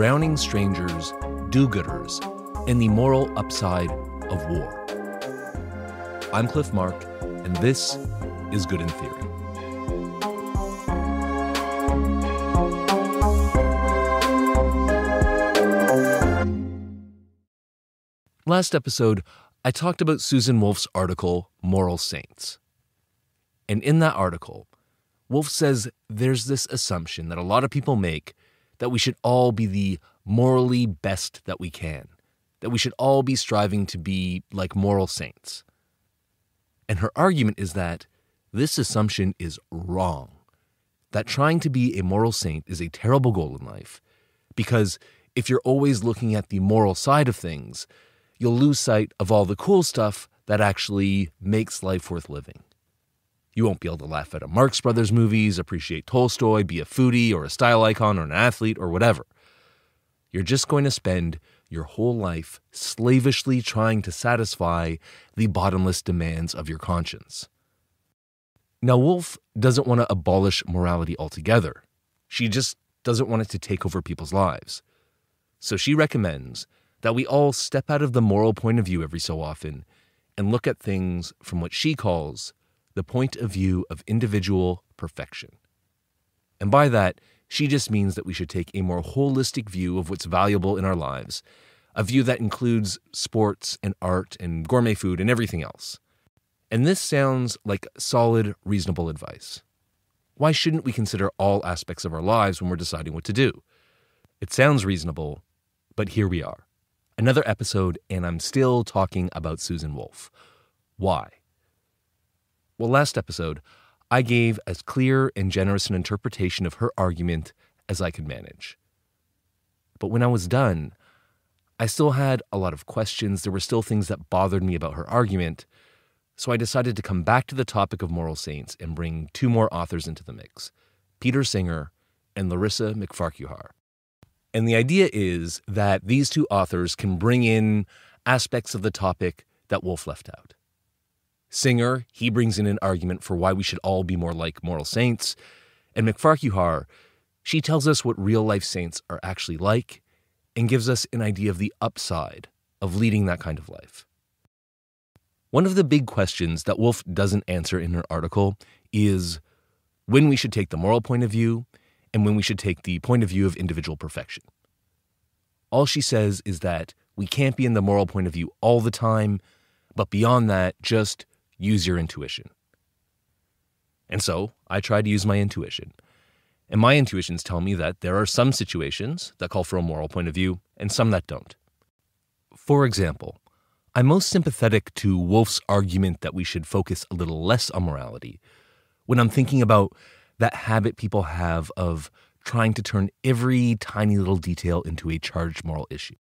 Drowning strangers, do gooders, and the moral upside of war. I'm Clif Mark, and this is Good in Theory. Last episode, I talked about Susan Wolf's article, Moral Saints. And in that article, Wolf says there's this assumption that a lot of people make that we should all be the morally best that we can, that we should all be striving to be like moral saints. And her argument is that this assumption is wrong, that trying to be a moral saint is a terrible goal in life, because if you're always looking at the moral side of things, you'll lose sight of all the cool stuff that actually makes life worth living. You won't be able to laugh at a Marx Brothers movies, appreciate Tolstoy, be a foodie or a style icon or an athlete or whatever. You're just going to spend your whole life slavishly trying to satisfy the bottomless demands of your conscience. Now, Wolf doesn't want to abolish morality altogether. She just doesn't want it to take over people's lives. So she recommends that we all step out of the moral point of view every so often and look at things from what she calls the point of view of individual perfection. And by that, she just means that we should take a more holistic view of what's valuable in our lives, a view that includes sports and art and gourmet food and everything else. And this sounds like solid, reasonable advice. Why shouldn't we consider all aspects of our lives when we're deciding what to do? It sounds reasonable, but here we are. Another episode, and I'm still talking about Susan Wolf. Why? Well, last episode, I gave as clear and generous an interpretation of her argument as I could manage. But when I was done, I still had a lot of questions. There were still things that bothered me about her argument. So I decided to come back to the topic of moral saints and bring two more authors into the mix Peter Singer and Larissa MacFarquhar. And the idea is that these two authors can bring in aspects of the topic that Wolf left out. Singer, he brings in an argument for why we should all be more like moral saints. And MacFarquhar, she tells us what real life saints are actually like and gives us an idea of the upside of leading that kind of life. One of the big questions that Wolf doesn't answer in her article is when we should take the moral point of view and when we should take the point of view of individual perfection. All she says is that we can't be in the moral point of view all the time, but beyond that, just use your intuition. And so I try to use my intuition. And my intuitions tell me that there are some situations that call for a moral point of view and some that don't. For example, I'm most sympathetic to Wolf's argument that we should focus a little less on morality when I'm thinking about that habit people have of trying to turn every tiny little detail into a charged moral issue.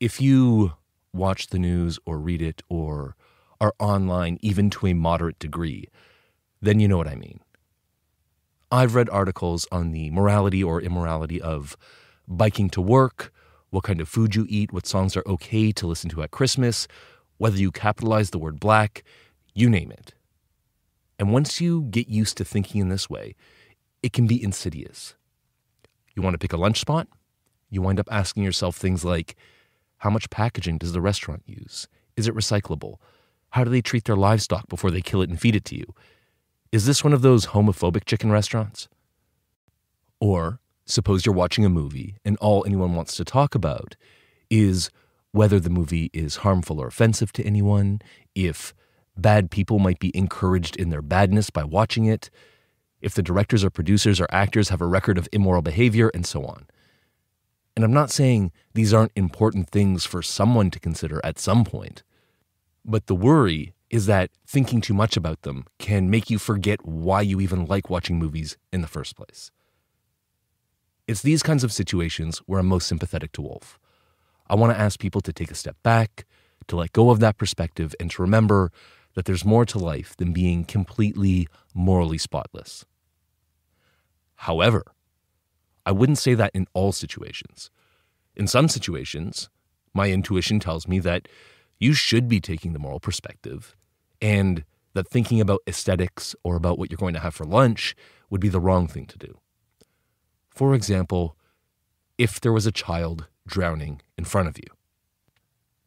If you watch the news or read it or are online even to a moderate degree, then you know what I mean. I've read articles on the morality or immorality of biking to work, what kind of food you eat, what songs are okay to listen to at Christmas, whether you capitalize the word black, you name it. And once you get used to thinking in this way, it can be insidious. You want to pick a lunch spot? You wind up asking yourself things like how much packaging does the restaurant use? Is it recyclable? How do they treat their livestock before they kill it and feed it to you? Is this one of those homophobic chicken restaurants? Or suppose you're watching a movie and all anyone wants to talk about is whether the movie is harmful or offensive to anyone, if bad people might be encouraged in their badness by watching it, if the directors or producers or actors have a record of immoral behavior, and so on. And I'm not saying these aren't important things for someone to consider at some point. But the worry is that thinking too much about them can make you forget why you even like watching movies in the first place. It's these kinds of situations where I'm most sympathetic to Wolf. I want to ask people to take a step back, to let go of that perspective, and to remember that there's more to life than being completely morally spotless. However, I wouldn't say that in all situations. In some situations, my intuition tells me that you should be taking the moral perspective and that thinking about aesthetics or about what you're going to have for lunch would be the wrong thing to do. For example, if there was a child drowning in front of you.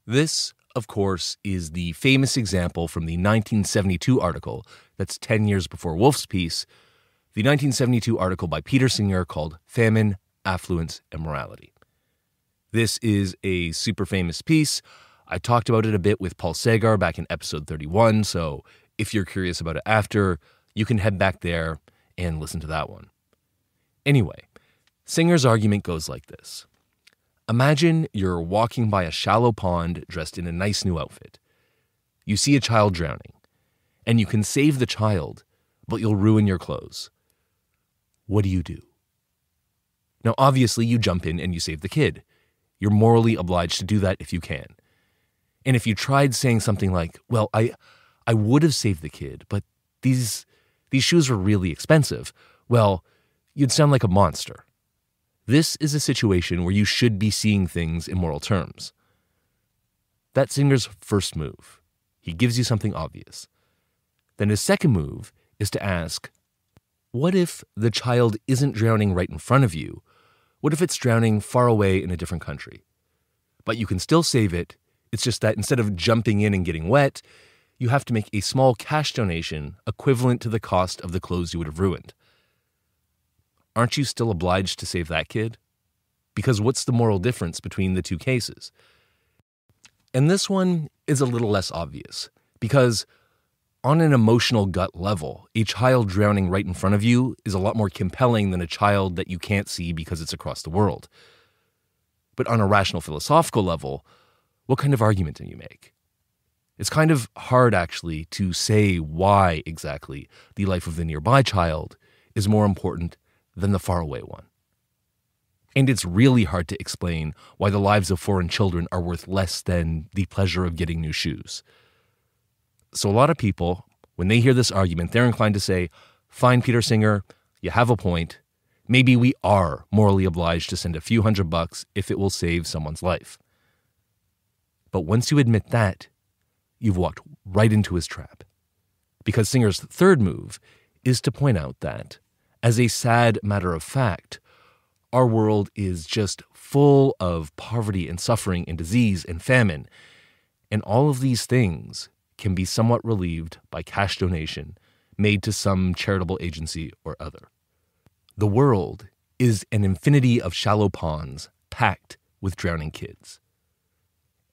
This, of course, is the famous example from the 1972 article that's 10 years before Wolf's piece, the 1972 article by Peter Singer called Famine, Affluence, and Morality. This is a super famous piece. I talked about it a bit with Paul Sagar back in episode 31, so if you're curious about it after, you can head back there and listen to that one. Anyway, Singer's argument goes like this Imagine you're walking by a shallow pond dressed in a nice new outfit. You see a child drowning, and you can save the child, but you'll ruin your clothes. What do you do? Now, obviously, you jump in and you save the kid. You're morally obliged to do that if you can. And if you tried saying something like, "Well, I I would have saved the kid, but these these shoes were really expensive." Well, you'd sound like a monster. This is a situation where you should be seeing things in moral terms. That Singer's first move. He gives you something obvious. Then his second move is to ask, what if the child isn't drowning right in front of you? What if it's drowning far away in a different country? But you can still save it. It's just that instead of jumping in and getting wet, you have to make a small cash donation equivalent to the cost of the clothes you would have ruined aren't you still obliged to save that kid? Because what's the moral difference between the two cases? And this one is a little less obvious because, on an emotional gut level, a child drowning right in front of you is a lot more compelling than a child that you can't see because it's across the world. But on a rational philosophical level, what kind of argument do you make? It's kind of hard, actually, to say why exactly the life of the nearby child is more important than the faraway one. And it's really hard to explain why the lives of foreign children are worth less than the pleasure of getting new shoes. So, a lot of people, when they hear this argument, they're inclined to say, Fine, Peter Singer, you have a point. Maybe we are morally obliged to send a few hundred bucks if it will save someone's life. But once you admit that, you've walked right into his trap. Because Singer's third move is to point out that as a sad matter of fact, our world is just full of poverty and suffering and disease and famine. And all of these things can be somewhat relieved by cash donation made to some charitable agency or other. The world is an infinity of shallow ponds packed with drowning kids.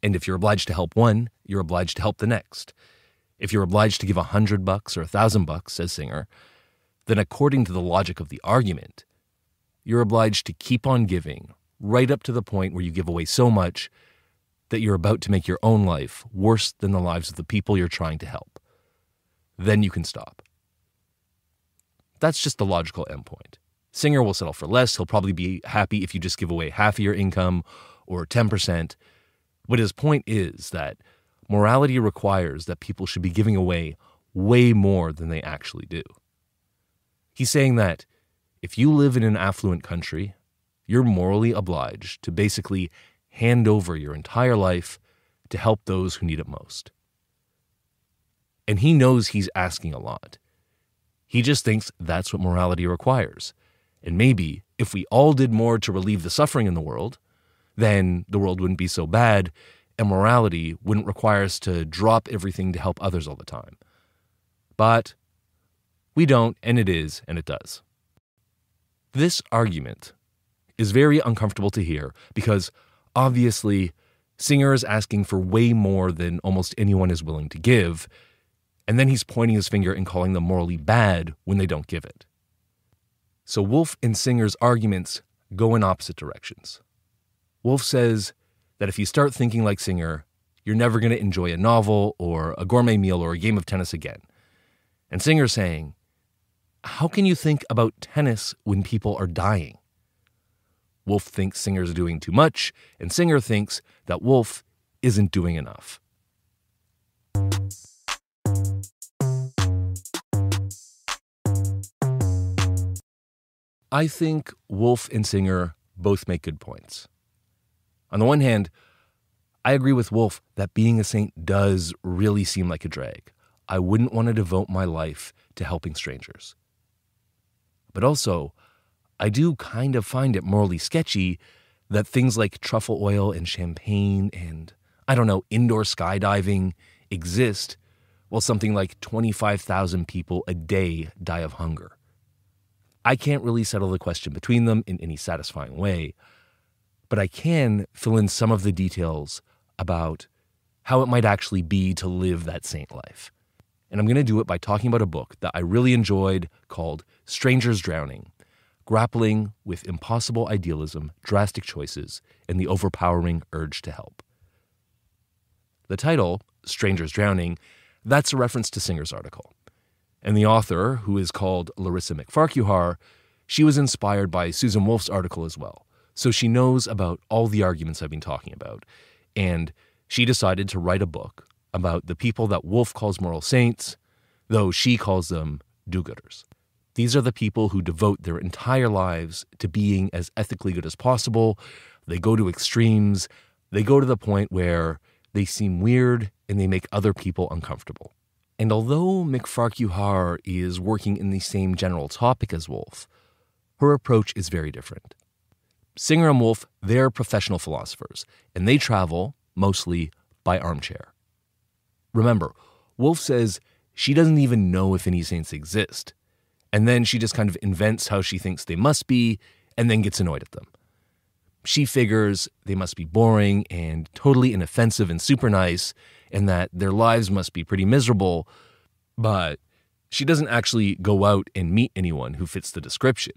And if you're obliged to help one, you're obliged to help the next. If you're obliged to give a hundred bucks or a thousand bucks, says Singer, then according to the logic of the argument, you're obliged to keep on giving right up to the point where you give away so much that you're about to make your own life worse than the lives of the people you're trying to help. Then you can stop. That's just the logical endpoint. Singer will settle for less. He'll probably be happy if you just give away half of your income or 10%. But his point is that morality requires that people should be giving away way more than they actually do. He's saying that if you live in an affluent country, you're morally obliged to basically hand over your entire life to help those who need it most. And he knows he's asking a lot. He just thinks that's what morality requires. And maybe if we all did more to relieve the suffering in the world, then the world wouldn't be so bad and morality wouldn't require us to drop everything to help others all the time. But we don't, and it is, and it does. This argument is very uncomfortable to hear because obviously Singer is asking for way more than almost anyone is willing to give, and then he's pointing his finger and calling them morally bad when they don't give it. So Wolf and Singer's arguments go in opposite directions. Wolf says that if you start thinking like Singer, you're never going to enjoy a novel or a gourmet meal or a game of tennis again. And Singer's saying, how can you think about tennis when people are dying? Wolf thinks Singer's doing too much, and Singer thinks that Wolf isn't doing enough. I think Wolf and Singer both make good points. On the one hand, I agree with Wolf that being a saint does really seem like a drag. I wouldn't want to devote my life to helping strangers. But also, I do kind of find it morally sketchy that things like truffle oil and champagne and, I don't know, indoor skydiving exist while something like 25,000 people a day die of hunger. I can't really settle the question between them in any satisfying way, but I can fill in some of the details about how it might actually be to live that saint life. And I'm going to do it by talking about a book that I really enjoyed called Strangers Drowning Grappling with Impossible Idealism, Drastic Choices, and the Overpowering Urge to Help. The title, Strangers Drowning, that's a reference to Singer's article. And the author, who is called Larissa MacFarquhar, she was inspired by Susan Wolf's article as well. So she knows about all the arguments I've been talking about. And she decided to write a book about the people that Wolf calls moral saints, though she calls them do gooders. These are the people who devote their entire lives to being as ethically good as possible. They go to extremes. They go to the point where they seem weird and they make other people uncomfortable. And although MacFarquhar is working in the same general topic as Wolf, her approach is very different. Singer and Wolf, they're professional philosophers, and they travel mostly by armchair. Remember, Wolf says she doesn't even know if any saints exist, and then she just kind of invents how she thinks they must be and then gets annoyed at them. She figures they must be boring and totally inoffensive and super nice, and that their lives must be pretty miserable, but she doesn't actually go out and meet anyone who fits the description.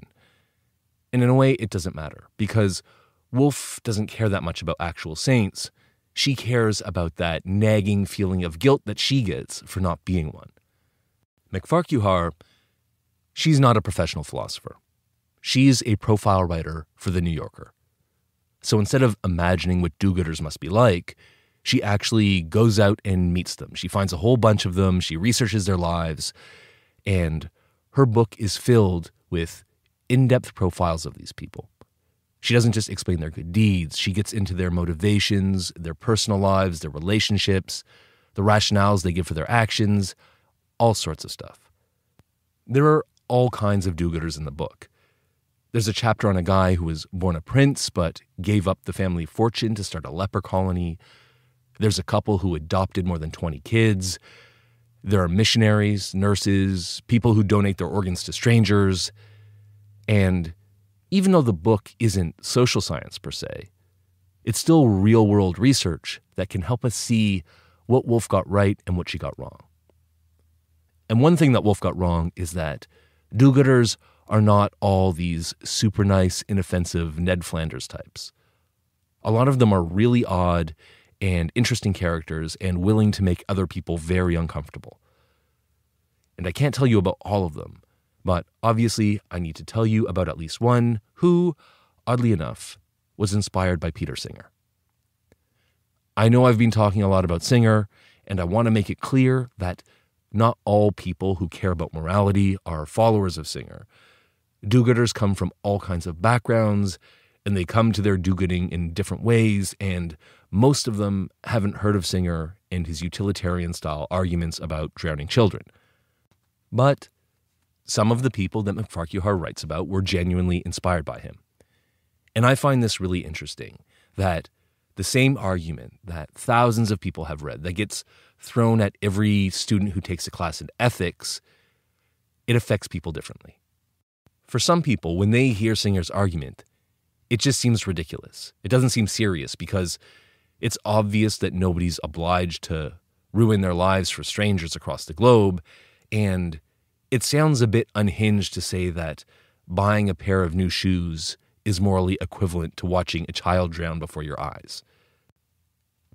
And in a way, it doesn't matter because Wolf doesn't care that much about actual saints. She cares about that nagging feeling of guilt that she gets for not being one. MacFarquhar, she's not a professional philosopher. She's a profile writer for The New Yorker. So instead of imagining what do gooders must be like, she actually goes out and meets them. She finds a whole bunch of them, she researches their lives, and her book is filled with in depth profiles of these people. She doesn't just explain their good deeds, she gets into their motivations, their personal lives, their relationships, the rationales they give for their actions, all sorts of stuff. There are all kinds of do gooders in the book. There's a chapter on a guy who was born a prince but gave up the family fortune to start a leper colony. There's a couple who adopted more than 20 kids. There are missionaries, nurses, people who donate their organs to strangers. And even though the book isn't social science per se, it's still real world research that can help us see what Wolf got right and what she got wrong. And one thing that Wolf got wrong is that do gooders are not all these super nice, inoffensive Ned Flanders types. A lot of them are really odd and interesting characters and willing to make other people very uncomfortable. And I can't tell you about all of them, but obviously, I need to tell you about at least one who, oddly enough, was inspired by Peter Singer. I know I've been talking a lot about Singer, and I want to make it clear that not all people who care about morality are followers of Singer. Do gooders come from all kinds of backgrounds, and they come to their do gooding in different ways, and most of them haven't heard of Singer and his utilitarian style arguments about drowning children. But some of the people that MacFarquhar writes about were genuinely inspired by him. And I find this really interesting that the same argument that thousands of people have read that gets thrown at every student who takes a class in ethics, it affects people differently. For some people, when they hear Singer's argument, it just seems ridiculous. It doesn't seem serious because it's obvious that nobody's obliged to ruin their lives for strangers across the globe, and it sounds a bit unhinged to say that buying a pair of new shoes is morally equivalent to watching a child drown before your eyes.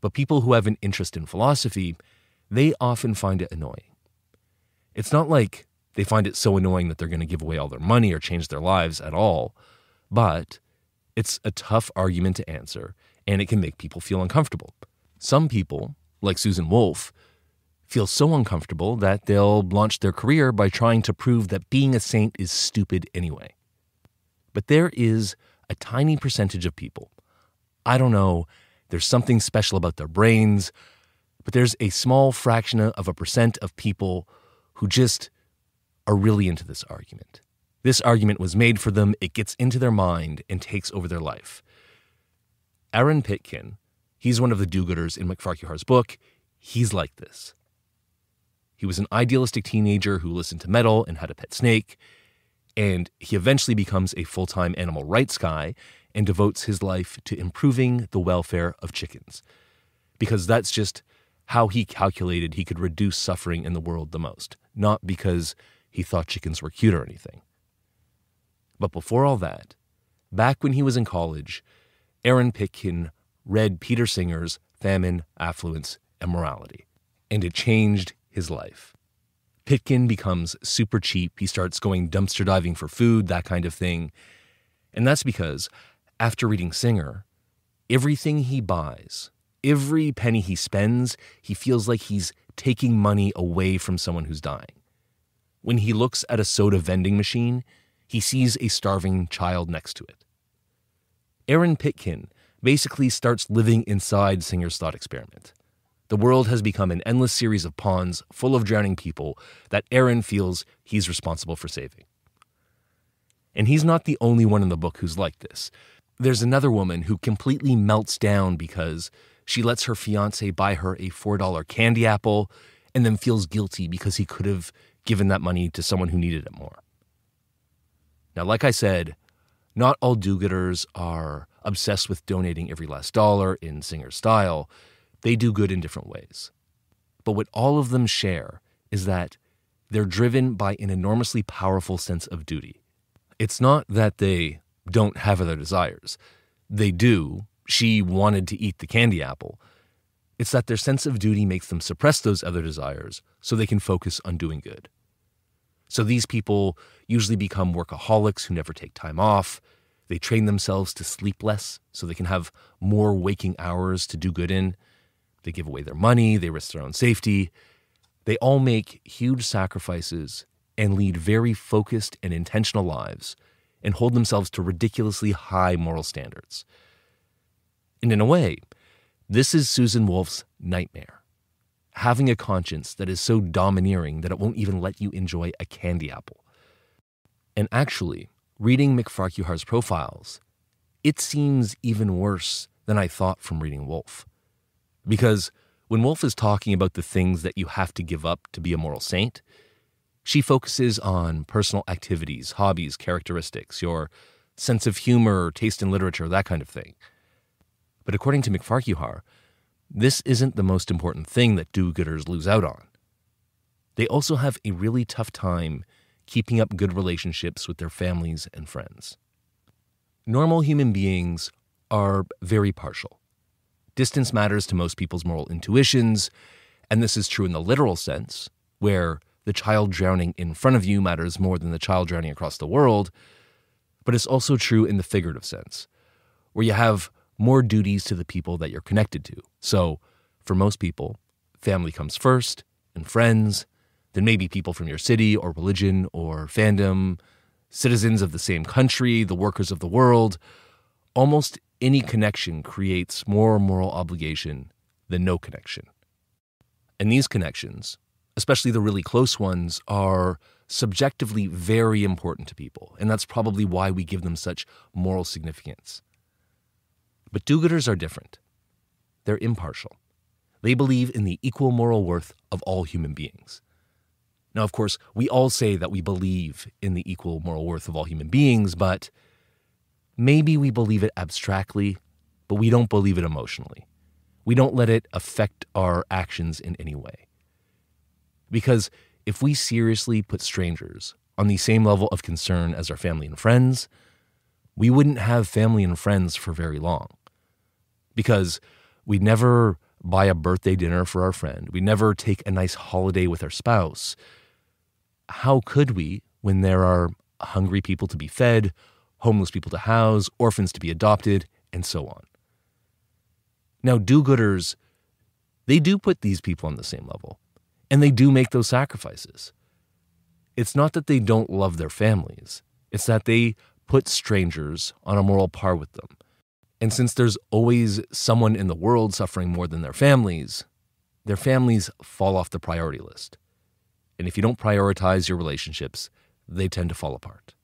But people who have an interest in philosophy, they often find it annoying. It's not like they find it so annoying that they're going to give away all their money or change their lives at all, but it's a tough argument to answer and it can make people feel uncomfortable. Some people, like Susan Wolf, feel so uncomfortable that they'll launch their career by trying to prove that being a saint is stupid anyway. But there is a tiny percentage of people. I don't know, there's something special about their brains, but there's a small fraction of a percent of people who just are really into this argument. This argument was made for them, it gets into their mind and takes over their life. Aaron Pitkin, he's one of the do gooders in MacFarquhar's book. He's like this. He was an idealistic teenager who listened to metal and had a pet snake, and he eventually becomes a full time animal rights guy and devotes his life to improving the welfare of chickens. Because that's just how he calculated he could reduce suffering in the world the most, not because he thought chickens were cute or anything. But before all that, back when he was in college, Aaron Pitkin read Peter Singer's Famine, Affluence, and Morality, and it changed his life. Pitkin becomes super cheap. He starts going dumpster diving for food, that kind of thing. And that's because after reading Singer, everything he buys, every penny he spends, he feels like he's taking money away from someone who's dying. When he looks at a soda vending machine, he sees a starving child next to it. Aaron Pitkin basically starts living inside Singer's thought experiment. The world has become an endless series of ponds full of drowning people that Aaron feels he's responsible for saving. And he's not the only one in the book who's like this. There's another woman who completely melts down because she lets her fiance buy her a $4 candy apple and then feels guilty because he could have given that money to someone who needed it more. Now, like I said, not all do gooders are obsessed with donating every last dollar in Singer style. They do good in different ways. But what all of them share is that they're driven by an enormously powerful sense of duty. It's not that they don't have other desires. They do. She wanted to eat the candy apple. It's that their sense of duty makes them suppress those other desires so they can focus on doing good. So these people usually become workaholics who never take time off. They train themselves to sleep less so they can have more waking hours to do good in. They give away their money, they risk their own safety. They all make huge sacrifices and lead very focused and intentional lives and hold themselves to ridiculously high moral standards. And in a way, this is Susan Wolf's nightmare having a conscience that is so domineering that it won't even let you enjoy a candy apple. And actually, reading MacFarquhar's profiles, it seems even worse than I thought from reading Wolf. Because when Wolf is talking about the things that you have to give up to be a moral saint, she focuses on personal activities, hobbies, characteristics, your sense of humor, taste in literature, that kind of thing. But according to MacFarquhar, this isn't the most important thing that do gooders lose out on. They also have a really tough time keeping up good relationships with their families and friends. Normal human beings are very partial. Distance matters to most people's moral intuitions, and this is true in the literal sense, where the child drowning in front of you matters more than the child drowning across the world, but it's also true in the figurative sense, where you have more duties to the people that you're connected to. So, for most people, family comes first, and friends, then maybe people from your city or religion or fandom, citizens of the same country, the workers of the world. Almost any connection creates more moral obligation than no connection. And these connections, especially the really close ones, are subjectively very important to people. And that's probably why we give them such moral significance. But do gooders are different. They're impartial. They believe in the equal moral worth of all human beings. Now, of course, we all say that we believe in the equal moral worth of all human beings, but maybe we believe it abstractly, but we don't believe it emotionally. We don't let it affect our actions in any way. Because if we seriously put strangers on the same level of concern as our family and friends, we wouldn't have family and friends for very long because we never buy a birthday dinner for our friend. We never take a nice holiday with our spouse. How could we when there are hungry people to be fed, homeless people to house, orphans to be adopted, and so on? Now, do gooders, they do put these people on the same level, and they do make those sacrifices. It's not that they don't love their families, it's that they put strangers on a moral par with them. And since there's always someone in the world suffering more than their families, their families fall off the priority list. And if you don't prioritize your relationships, they tend to fall apart.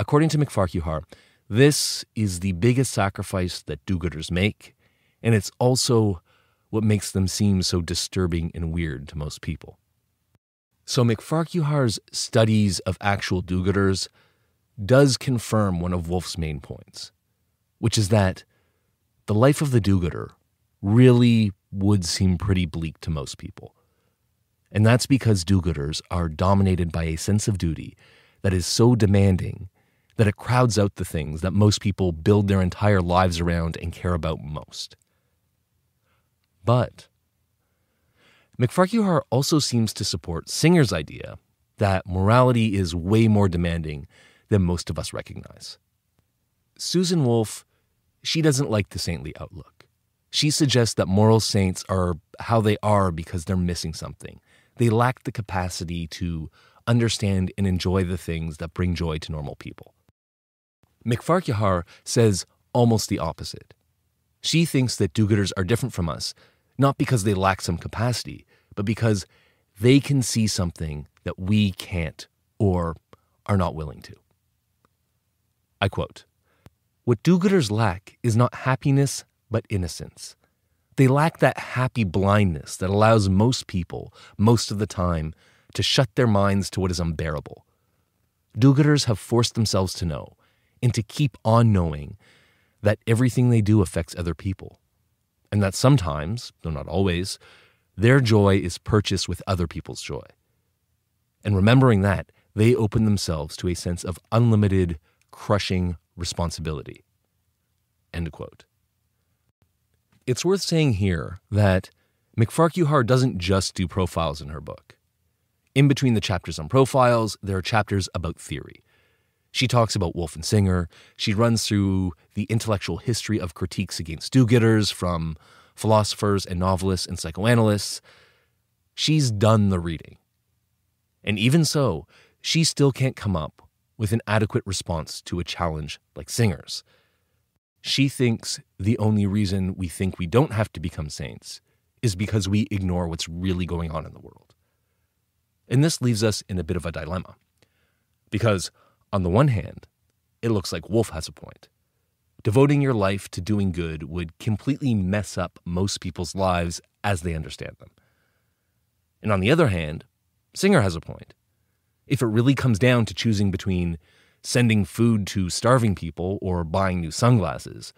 According to MacFarquhar, This is the biggest sacrifice that do gooders make, and it's also what makes them seem so disturbing and weird to most people. So MacFarquhar's studies of actual do gooders does confirm one of Wolf's main points, which is that the life of the do gooder really would seem pretty bleak to most people. And that's because do gooders are dominated by a sense of duty that is so demanding that it crowds out the things that most people build their entire lives around and care about most. But MacFarquhar also seems to support Singer's idea that morality is way more demanding than most of us recognize. Susan Wolf, she doesn't like the saintly outlook. She suggests that moral saints are how they are because they're missing something. They lack the capacity to understand and enjoy the things that bring joy to normal people. MacFarquhar says almost the opposite. She thinks that do gooders are different from us, not because they lack some capacity, but because they can see something that we can't or are not willing to. I quote What do gooders lack is not happiness, but innocence. They lack that happy blindness that allows most people, most of the time, to shut their minds to what is unbearable. Do gooders have forced themselves to know and to keep on knowing that everything they do affects other people, and that sometimes, though not always, their joy is purchased with other people's joy. And remembering that, they open themselves to a sense of unlimited crushing responsibility. End quote. It's worth saying here that MacFarquhar doesn't just do profiles in her book. In between the chapters on profiles, there are chapters about theory. She talks about Wolf and Singer. She runs through the intellectual history of critiques against do gooders from philosophers and novelists and psychoanalysts. She's done the reading. And even so, she still can't come up with an adequate response to a challenge like Singer's. She thinks the only reason we think we don't have to become saints is because we ignore what's really going on in the world. And this leaves us in a bit of a dilemma. Because, on the one hand, it looks like Wolf has a point. Devoting your life to doing good would completely mess up most people's lives as they understand them. And on the other hand, Singer has a point if it really comes down to choosing between sending food to starving people or buying new sunglasses,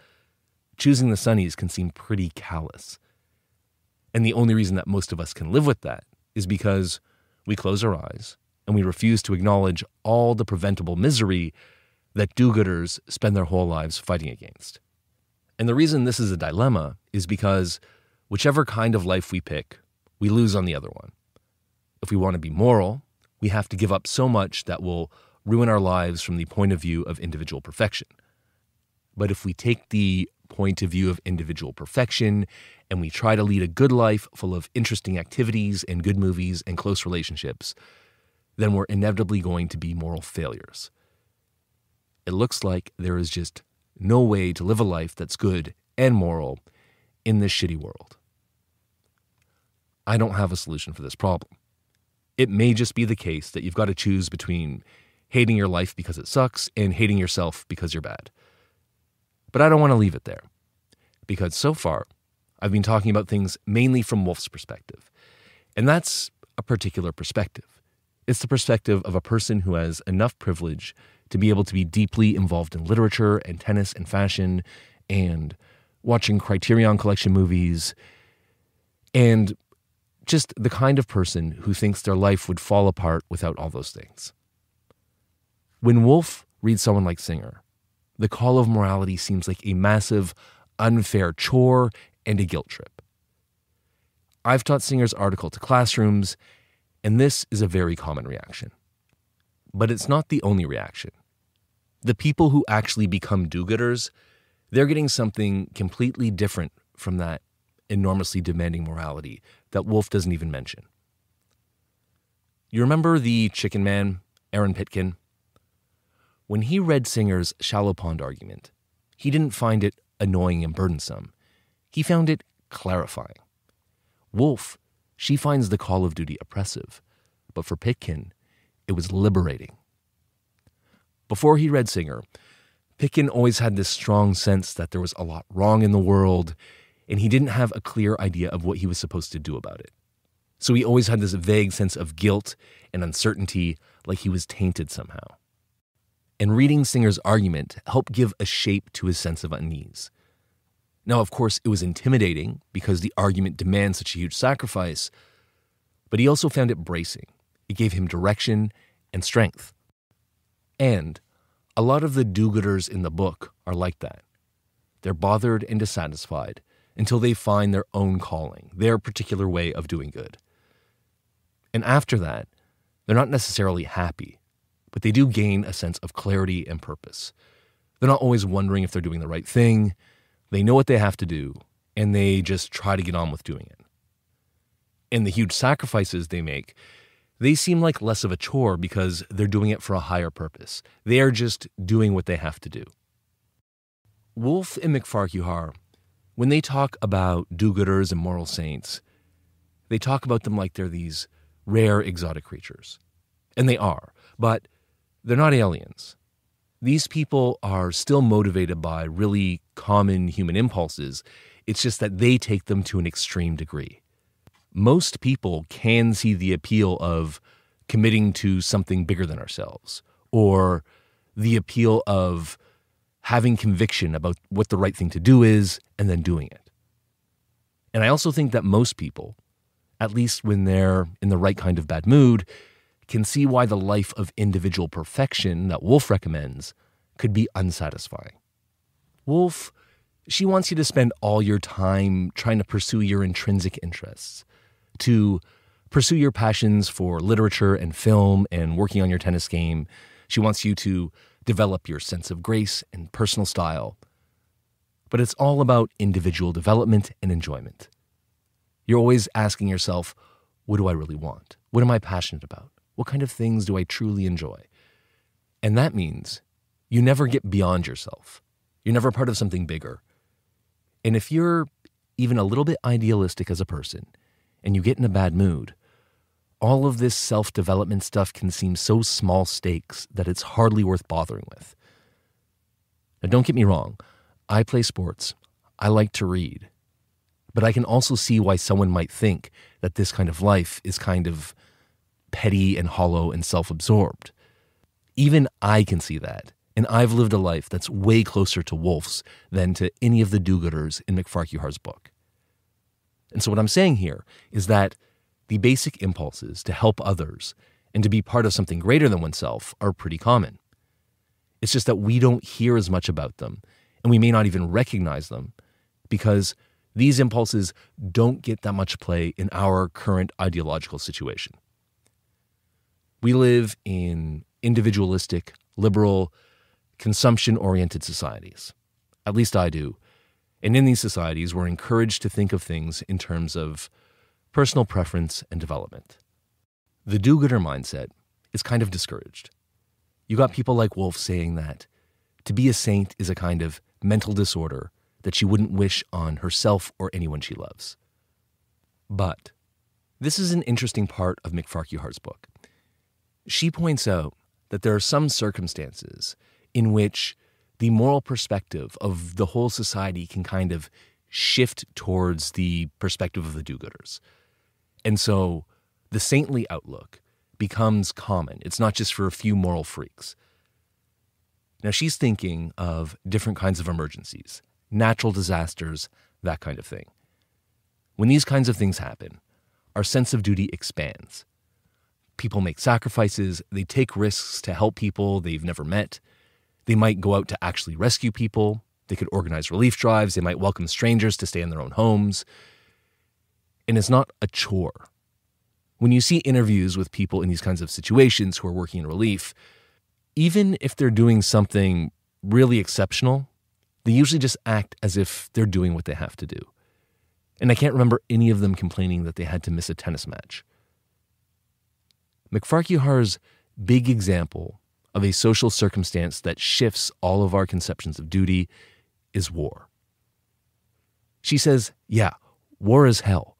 choosing the sunnies can seem pretty callous. And the only reason that most of us can live with that is because we close our eyes and we refuse to acknowledge all the preventable misery that do gooders spend their whole lives fighting against. And the reason this is a dilemma is because whichever kind of life we pick, we lose on the other one. If we want to be moral, we have to give up so much that will ruin our lives from the point of view of individual perfection. But if we take the point of view of individual perfection and we try to lead a good life full of interesting activities and good movies and close relationships, then we're inevitably going to be moral failures. It looks like there is just no way to live a life that's good and moral in this shitty world. I don't have a solution for this problem it may just be the case that you've got to choose between hating your life because it sucks and hating yourself because you're bad. But I don't want to leave it there because so far I've been talking about things mainly from Wolf's perspective. And that's a particular perspective. It's the perspective of a person who has enough privilege to be able to be deeply involved in literature and tennis and fashion and watching Criterion Collection movies and just the kind of person who thinks their life would fall apart without all those things. When Wolf reads someone like Singer, the call of morality seems like a massive, unfair chore and a guilt trip. I've taught Singer's article to classrooms, and this is a very common reaction. But it's not the only reaction. The people who actually become do gooders, they're getting something completely different from that enormously demanding morality that Wolf doesn't even mention. You remember the chicken man, Aaron Pitkin? When he read Singer's shallow pond argument, he didn't find it annoying and burdensome. He found it clarifying. Wolf, she finds the call of duty oppressive, but for Pitkin, it was liberating. Before he read Singer, Pitkin always had this strong sense that there was a lot wrong in the world, and he didn't have a clear idea of what he was supposed to do about it. So he always had this vague sense of guilt and uncertainty, like he was tainted somehow. And reading Singer's argument helped give a shape to his sense of unease. Now, of course, it was intimidating because the argument demands such a huge sacrifice, but he also found it bracing. It gave him direction and strength. And a lot of the do gooders in the book are like that. They're bothered and dissatisfied until they find their own calling, their particular way of doing good. And after that, they're not necessarily happy, but they do gain a sense of clarity and purpose. They're not always wondering if they're doing the right thing. They know what they have to do, and they just try to get on with doing it. And the huge sacrifices they make, they seem like less of a chore because they're doing it for a higher purpose. They are just doing what they have to do. Wolf and MacFarquhar, when they talk about do gooders and moral saints, they talk about them like they're these rare exotic creatures. And they are, but they're not aliens. These people are still motivated by really common human impulses. It's just that they take them to an extreme degree. Most people can see the appeal of committing to something bigger than ourselves or the appeal of having conviction about what the right thing to do is and then doing it. And I also think that most people, at least when they're in the right kind of bad mood, can see why the life of individual perfection that Wolf recommends could be unsatisfying. Wolf, she wants you to spend all your time trying to pursue your intrinsic interests, to pursue your passions for literature and film and working on your tennis game. She wants you to develop your sense of grace and personal style. But it's all about individual development and enjoyment. You're always asking yourself, what do I really want? What am I passionate about? What kind of things do I truly enjoy? And that means you never get beyond yourself. You're never part of something bigger. And if you're even a little bit idealistic as a person and you get in a bad mood, all of this self development stuff can seem so small stakes that it's hardly worth bothering with. Now, don't get me wrong, I play sports, I like to read, but I can also see why someone might think that this kind of life is kind of petty and hollow and self absorbed. Even I can see that. And I've lived a life that's way closer to Wolf's than to any of the do gooders in MacFarquhar's book. And so, what I'm saying here is that the basic impulses to help others and to be part of something greater than oneself are pretty common. It's just that we don't hear as much about them, and we may not even recognize them because these impulses don't get that much play in our current ideological situation. We live in individualistic, liberal, consumption oriented societies. At least I do. And in these societies, we're encouraged to think of things in terms of personal preference and development. The do gooder mindset is kind of discouraged. You got people like Wolf saying that to be a saint is a kind of mental disorder that she wouldn't wish on herself or anyone she loves. But this is an interesting part of MacFarquhar's book. She points out that there are some circumstances in which the moral perspective of the whole society can kind of shift towards the perspective of the do gooders. And so the saintly outlook becomes common. It's not just for a few moral freaks. Now, she's thinking of different kinds of emergencies, natural disasters, that kind of thing. When these kinds of things happen, our sense of duty expands people make sacrifices, they take risks to help people they've never met. They might go out to actually rescue people. They could organize relief drives. They might welcome strangers to stay in their own homes. And it's not a chore. When you see interviews with people in these kinds of situations who are working in relief, even if they're doing something really exceptional, they usually just act as if they're doing what they have to do. And I can't remember any of them complaining that they had to miss a tennis match. MacFarquhar's big example of a social circumstance that shifts all of our conceptions of duty is war. She says, yeah, war is hell.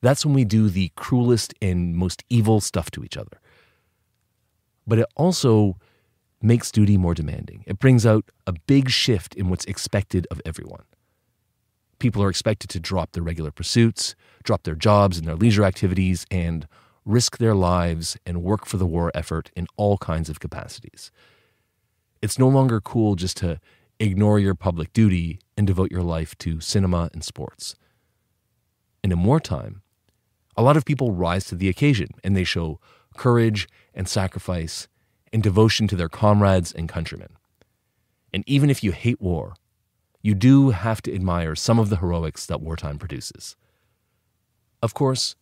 That's when we do the cruelest and most evil stuff to each other. But it also makes duty more demanding. It brings out a big shift in what's expected of everyone. People are expected to drop their regular pursuits, drop their jobs and their leisure activities, and risk their lives and work for the war effort in all kinds of capacities. It's no longer cool just to ignore your public duty and devote your life to cinema and sports. And in wartime, a lot of people rise to the occasion and they show courage and sacrifice and devotion to their comrades and countrymen. And even if you hate war, you do have to admire some of the heroics that wartime produces. Of course,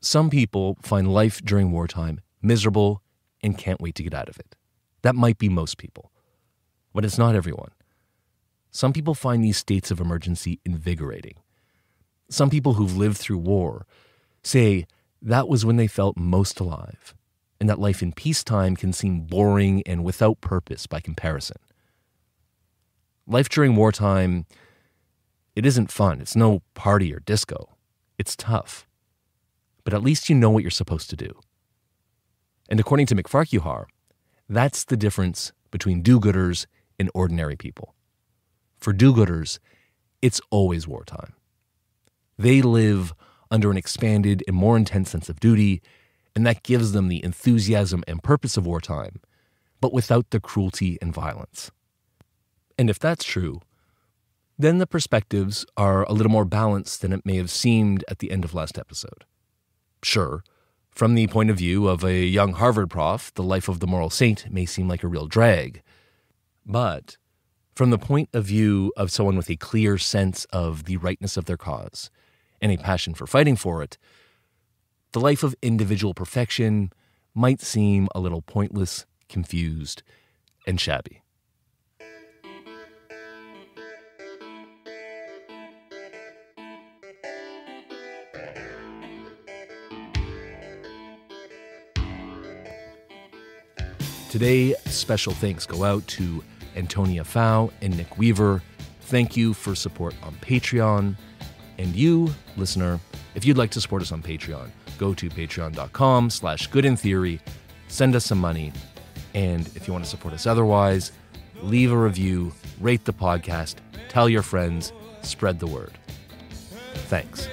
some people find life during wartime miserable and can't wait to get out of it. That might be most people, but it's not everyone. Some people find these states of emergency invigorating. Some people who've lived through war say that was when they felt most alive, and that life in peacetime can seem boring and without purpose by comparison. Life during wartime, it isn't fun. It's no party or disco. It's tough. But at least you know what you're supposed to do. And according to MacFarquhar, that's the difference between do gooders and ordinary people. For do gooders, it's always wartime. They live under an expanded and more intense sense of duty, and that gives them the enthusiasm and purpose of wartime, but without the cruelty and violence. And if that's true, then the perspectives are a little more balanced than it may have seemed at the end of last episode. Sure, from the point of view of a young Harvard prof, the life of the moral saint may seem like a real drag. But from the point of view of someone with a clear sense of the rightness of their cause and a passion for fighting for it, the life of individual perfection might seem a little pointless, confused, and shabby. Today, special thanks go out to Antonia Fau and Nick Weaver. Thank you for support on Patreon. And you, listener, if you'd like to support us on Patreon, go to patreon.com slash good in theory, send us some money, and if you want to support us otherwise, leave a review, rate the podcast, tell your friends, spread the word. Thanks.